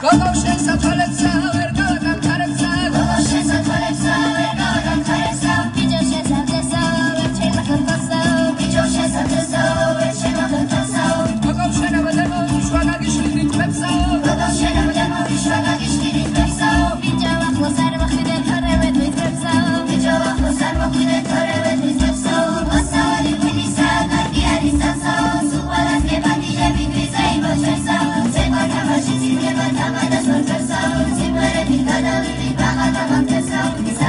刚刚宣传。Navidad y para la